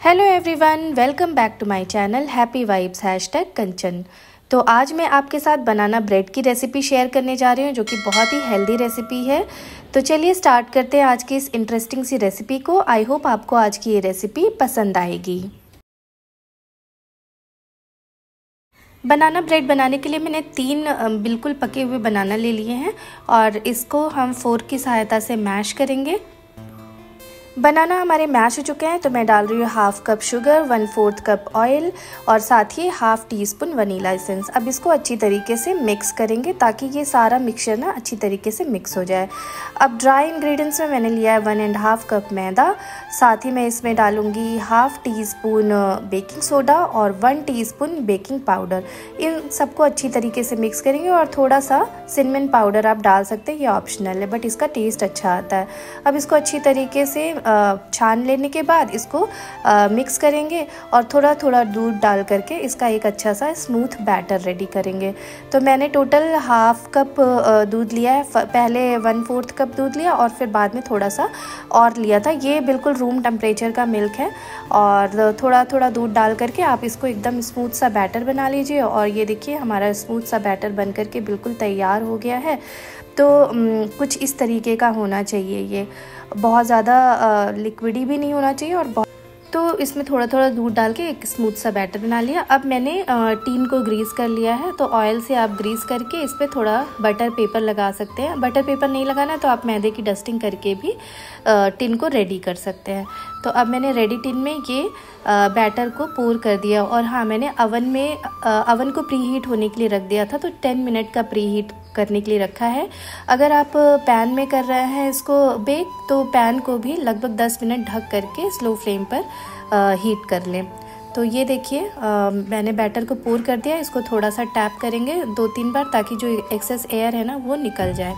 Hello everyone welcome back to my channel happy vibes hashtag Kanchan तो आज मैं आपके साथ बनाना ब्रेड की रेसिपी शेयर करने जा रही हूँ, जो कि बहुत ही हेल्दी रेसिपी है। तो चलिए स्टार्ट करते हैं आज की इस इंटरेस्टिंग सी रेसिपी को। आई होप आपको आज की ये रेसिपी पसंद आएगी। बनाना ब्रेड बनाने के लिए मैंने तीन बिल्कुल पके हुए बनाना ले लिए हैं, और इसको हम फोर की सहायता से मैश करेंगे। बनाना हमारे मैश हो चुके हैं तो मैं डाल रही हूँ half cup sugar one fourth cup oil और साथ ही half teaspoon vanilla essence अब इसको अच्छी तरीके से मिक्स करेंगे ताकि ये सारा मिक्सचर ना अच्छी तरीके से मिक्स हो जाए। अब ड्राई इंग्रेडिएंट्स में मैंने लिया है वन एंड हाफ़ कप मैदा। साथ ही मैं इसमें डालूँगी half teaspoon baking soda और one teaspoon baking powder इन सबको अच्छी तरीके से मिक्स करेंगे और थोड़ा सा सिनमन पाउडर आप डाल सकते हैं, ये ऑप्शनल है बट इसका टेस्ट अच्छा आता है। अब इसको अच्छी तरीके से छान लेने के बाद इसको मिक्स करेंगे और थोड़ा थोड़ा दूध डाल करके इसका एक अच्छा सा स्मूथ बैटर रेडी करेंगे। तो मैंने टोटल हाफ़ कप दूध लिया है। पहले वन फोर्थ कप दूध लिया और फिर बाद में थोड़ा सा और लिया था। ये बिल्कुल रूम टेम्परेचर का मिल्क है और थोड़ा थोड़ा दूध डाल करके आप इसको एकदम स्मूथ सा बैटर बना लीजिए और ये देखिए हमारा स्मूथ सा बैटर बन करके बिल्कुल तैयार हो गया है। तो कुछ इस तरीके का होना चाहिए ये। बहुत ज़्यादा लिक्विडी भी नहीं होना चाहिए और तो इसमें थोड़ा थोड़ा दूध डाल के एक स्मूथ सा बैटर बना लिया। अब मैंने टीन को ग्रीस कर लिया है तो ऑयल से आप ग्रीस करके इस पर थोड़ा बटर पेपर लगा सकते हैं। बटर पेपर नहीं लगाना तो आप मैदे की डस्टिंग करके भी टिन को रेडी कर सकते हैं। तो अब मैंने रेडी टिन में ये बैटर को पूर कर दिया और हाँ मैंने अवन में अवन को प्री हीट होने के लिए रख दिया था तो टेन मिनट का प्री हीट करने के लिए रखा है। अगर आप पैन में कर रहे हैं इसको बेक तो पैन को भी लगभग दस मिनट ढक करके स्लो फ्लेम पर हीट कर लें। तो ये देखिए मैंने बैटर को पूर कर दिया, इसको थोड़ा सा टैप करेंगे दो तीन बार ताकि जो एक्सेस एयर है ना, वो निकल जाए।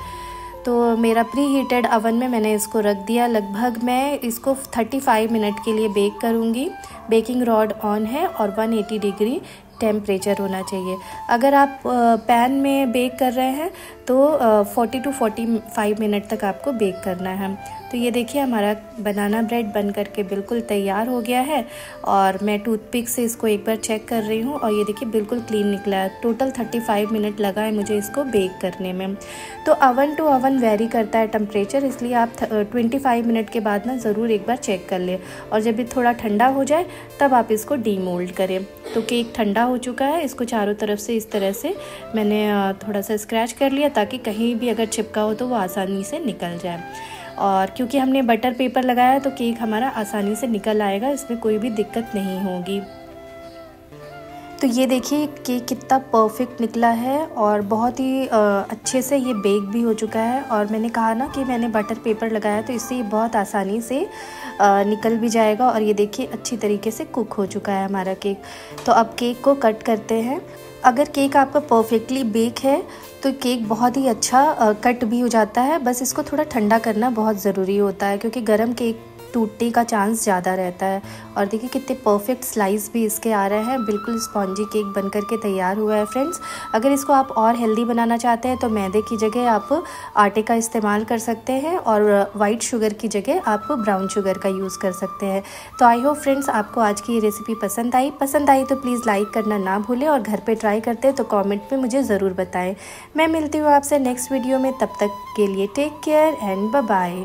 तो मेरा प्री हीटेड अवन में मैंने इसको रख दिया। लगभग मैं इसको 35 मिनट के लिए बेक करूँगी। बेकिंग रॉड ऑन है और 180 डिग्री टेम्परेचर होना चाहिए। अगर आप पैन में बेक कर रहे हैं तो 40 टू 45 मिनट तक आपको बेक करना है। तो ये देखिए, हमारा बनाना ब्रेड बन करके बिल्कुल तैयार हो गया है और मैं टूथपिक से इसको एक बार चेक कर रही हूँ और ये देखिए, बिल्कुल क्लीन निकला है। टोटल 35 मिनट लगा है मुझे इसको बेक करने में। तो अवन टू अवन वेरी करता है टम्परेचर इसलिए आप 25 मिनट के बाद ना ज़रूर एक बार चेक कर लें। और जब ये थोड़ा ठंडा हो जाए, तब आप इसको डीमोल्ड करें। तो केक ठंडा हो चुका है। इसको चारों तरफ़ से इस तरह से मैंने थोड़ा सा स्क्रैच कर लिया ताकि कहीं भी अगर चिपका हो तो वो आसानी से निकल जाए। और क्योंकि हमने बटर पेपर लगाया है तो केक हमारा आसानी से निकल आएगा, इसमें कोई भी दिक्कत नहीं होगी। तो ये देखिए केक कितना परफेक्ट निकला है और बहुत ही अच्छे से ये बेक भी हो चुका है और मैंने कहा ना कि मैंने बटर पेपर लगाया तो इससे ये बहुत आसानी से निकल भी जाएगा और ये देखिए अच्छी तरीके से कुक हो चुका है हमारा केक तो अब केक को कट करते हैं। अगर केक आपका परफेक्टली बेक है तो केक बहुत ही अच्छा कट भी हो जाता है। बस इसको थोड़ा ठंडा करना बहुत ज़रूरी होता है क्योंकि गर्म केक टूटने का चांस ज़्यादा रहता है। और देखिए कितने परफेक्ट स्लाइस भी इसके आ रहे हैं। बिल्कुल स्पॉन्जी केक बन करके तैयार हुआ है फ्रेंड्स अगर इसको आप और हेल्दी बनाना चाहते हैं तो मैदे की जगह आप आटे का इस्तेमाल कर सकते हैं और वाइट शुगर की जगह आप ब्राउन शुगर का यूज़ कर सकते हैं। तो आई होप फ्रेंड्स आपको आज की ये रेसिपी पसंद आई। पसंद आई तो प्लीज़ लाइक करना ना भूलें और घर पर ट्राई करते हैं तो कॉमेंट में मुझे ज़रूर बताएँ। मैं मिलती हूँ आपसे नेक्स्ट वीडियो में, तब तक के लिए टेक केयर एंड बाय